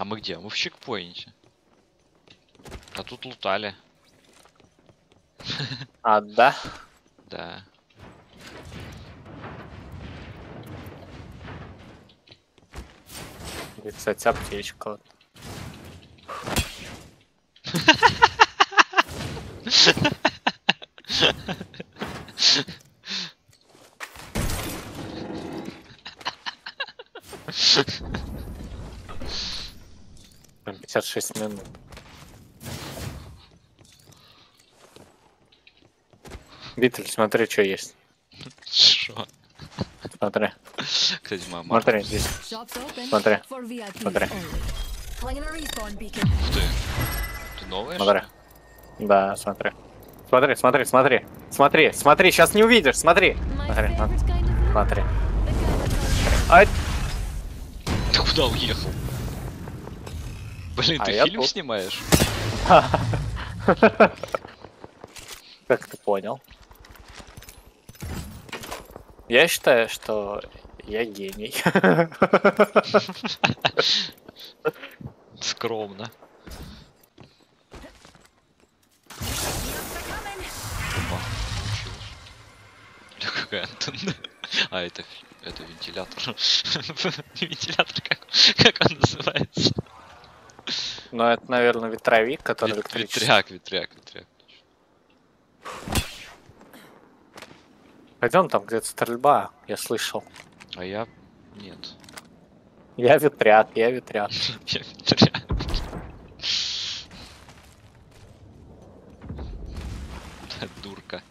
А мы где? Мы в чекпоинте. А тут лутали. А, да? Да. И, Кстати, аптечка. вот. Прям 56 минут. Виталь, смотри, что есть. Шо? Смотри, Кстати, марка. смотри, здесь. Смотри. Смотри. Ух ты. Ты новая? что Смотри. Да, смотри. Смотри, смотри, смотри. Смотри, смотри, сейчас не увидишь, смотри. Смотри, смотри. Ай, Ты куда уехал? Блин, А ты фильм тут. снимаешь? как ты понял? Я считаю, что я гений. Скромно. Какая антенна. А, это, это вентилятор. Вентилятор, как, как он называется? Но это, наверное, ветровик, который Вет. Ветряк, ветряк, ветряк. Пойдем там где-то стрельба, я слышал. А я... нет. Я ветряк, я ветряк. Я ветряк. Дурка.